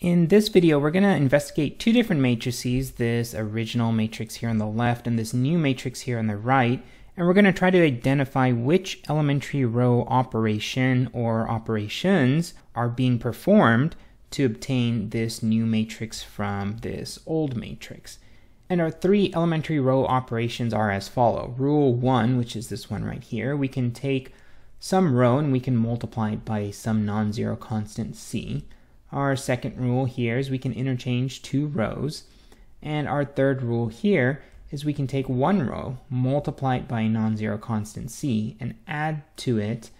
In this video, we're going to investigate two different matrices, this original matrix here on the left and this new matrix here on the right, and we're going to try to identify which elementary row operation or operations are being performed to obtain this new matrix from this old matrix. And our three elementary row operations are as follow. Rule 1, which is this one right here, we can take some row and we can multiply it by some non-zero constant c. Our second rule here is we can interchange two rows. And our third rule here is we can take one row, multiply it by a non-zero constant c, and add to it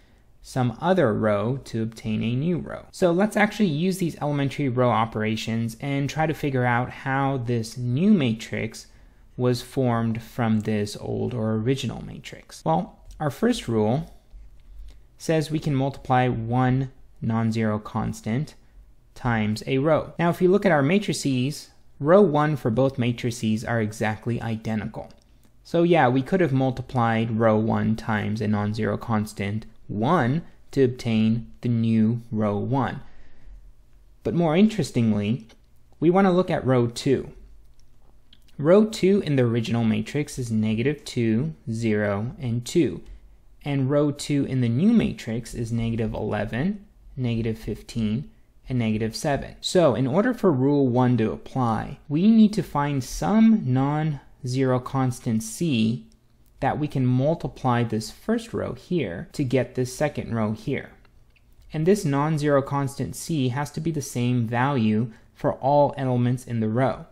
some other row to obtain a new row. So let's actually use these elementary row operations and try to figure out how this new matrix was formed from this old or original matrix. Well, our first rule says we can multiply one non-zero constant times a row. Now, if you look at our matrices, row 1 for both matrices are exactly identical. So yeah, we could have multiplied row 1 times a non-zero constant 1 to obtain the new row 1. But more interestingly, we want to look at row 2. Row 2 in the original matrix is negative 2, 0, and 2. And row 2 in the new matrix is negative 11, negative 15, and negative 7. So in order for rule 1 to apply, we need to find some non-zero constant c that we can multiply this first row here to get this second row here. And this non-zero constant c has to be the same value for all elements in the row.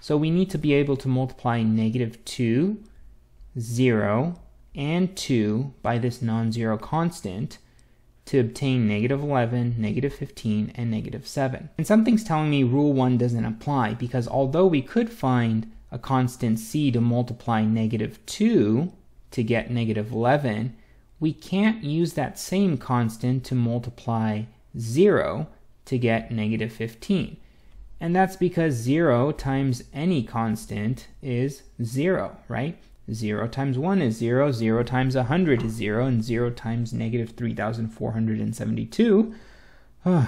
So we need to be able to multiply negative 2, 0, and 2 by this non-zero constant to obtain negative 11, negative 15, and negative 7. And something's telling me rule 1 doesn't apply because although we could find a constant c to multiply negative 2 to get negative 11, we can't use that same constant to multiply 0 to get negative 15. And that's because 0 times any constant is 0, right? 0 times 1 is 0, 0 times 100 is 0, and 0 times negative 3,472 uh,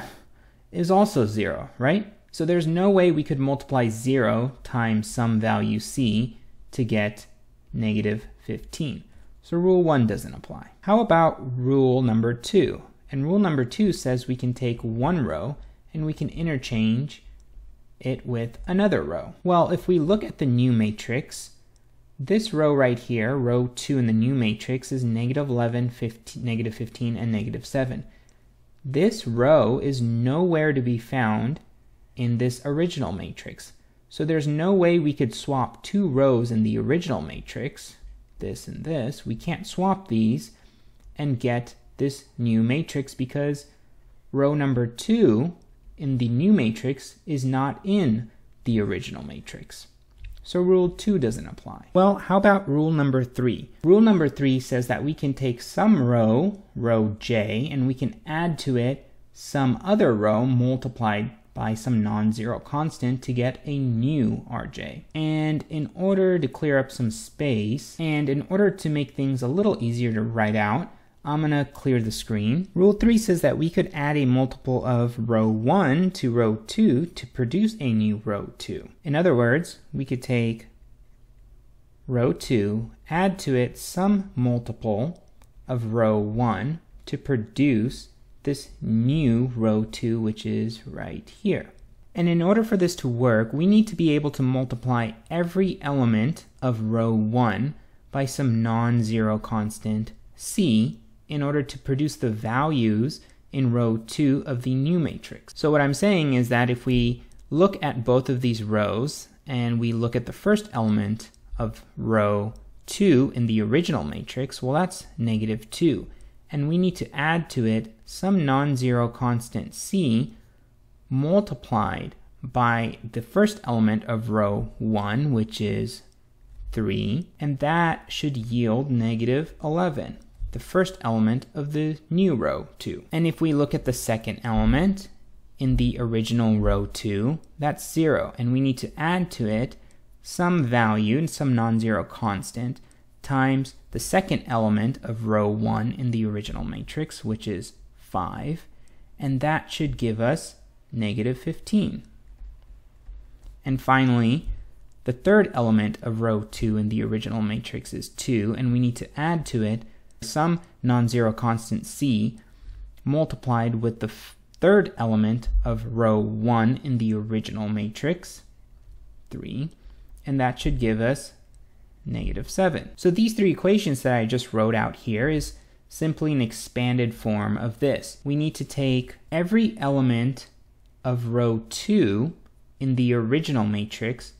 is also 0, right? So there's no way we could multiply 0 times some value c to get negative 15. So rule 1 doesn't apply. How about rule number 2? And rule number 2 says we can take one row and we can interchange it with another row. Well, if we look at the new matrix, this row right here, row 2 in the new matrix, is negative 11, 15, negative 15, and negative 7. This row is nowhere to be found in this original matrix. So there's no way we could swap two rows in the original matrix, this and this. We can't swap these and get this new matrix because row number 2 in the new matrix is not in the original matrix. So rule 2 doesn't apply. Well, how about rule number 3? Rule number 3 says that we can take some row, row j, and we can add to it some other row multiplied by some non-zero constant to get a new rj. And in order to clear up some space, and in order to make things a little easier to write out, I'm going to clear the screen. Rule 3 says that we could add a multiple of row 1 to row 2 to produce a new row 2. In other words, we could take row 2, add to it some multiple of row 1 to produce this new row 2, which is right here. And in order for this to work, we need to be able to multiply every element of row 1 by some non-zero constant c in order to produce the values in row 2 of the new matrix. So what I'm saying is that if we look at both of these rows and we look at the first element of row 2 in the original matrix, well that's negative 2. And we need to add to it some non-zero constant c multiplied by the first element of row 1, which is 3, and that should yield negative 11 the first element of the new row 2. And if we look at the second element in the original row 2, that's 0, and we need to add to it some value and some non-zero constant times the second element of row 1 in the original matrix, which is 5, and that should give us negative 15. And finally, the third element of row 2 in the original matrix is 2, and we need to add to it some non-zero constant c multiplied with the third element of row 1 in the original matrix, 3, and that should give us negative 7. So these three equations that I just wrote out here is simply an expanded form of this. We need to take every element of row 2 in the original matrix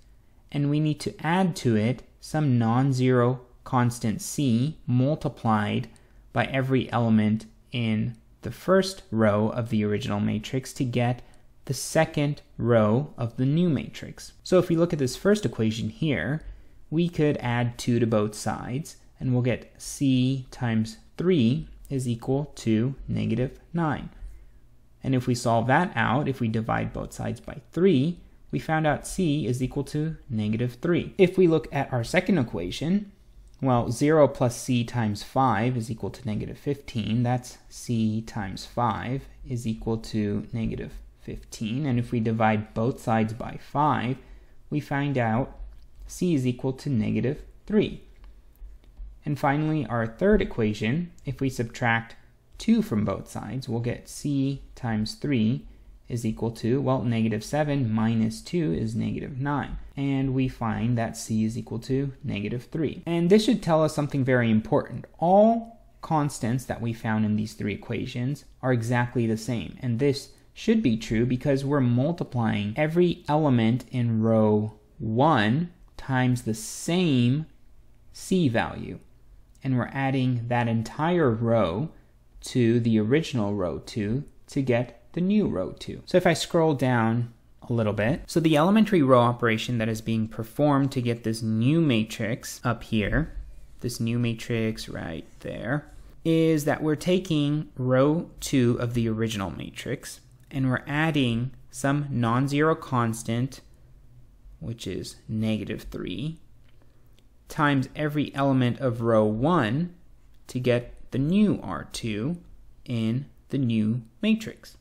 and we need to add to it some non-zero constant c multiplied by every element in the first row of the original matrix to get the second row of the new matrix. So if we look at this first equation here, we could add 2 to both sides, and we'll get c times 3 is equal to negative 9. And if we solve that out, if we divide both sides by 3, we found out c is equal to negative 3. If we look at our second equation, well, 0 plus c times 5 is equal to negative 15. That's c times 5 is equal to negative 15. And if we divide both sides by 5, we find out c is equal to negative 3. And finally, our third equation, if we subtract 2 from both sides, we'll get c times 3 is equal to, well, negative 7 minus 2 is negative 9. And we find that c is equal to negative 3. And this should tell us something very important. All constants that we found in these three equations are exactly the same. And this should be true because we're multiplying every element in row 1 times the same c value. And we're adding that entire row to the original row 2 to get the new row 2. So if I scroll down a little bit, so the elementary row operation that is being performed to get this new matrix up here, this new matrix right there, is that we're taking row 2 of the original matrix and we're adding some non-zero constant, which is negative 3, times every element of row 1 to get the new R2 in the new matrix.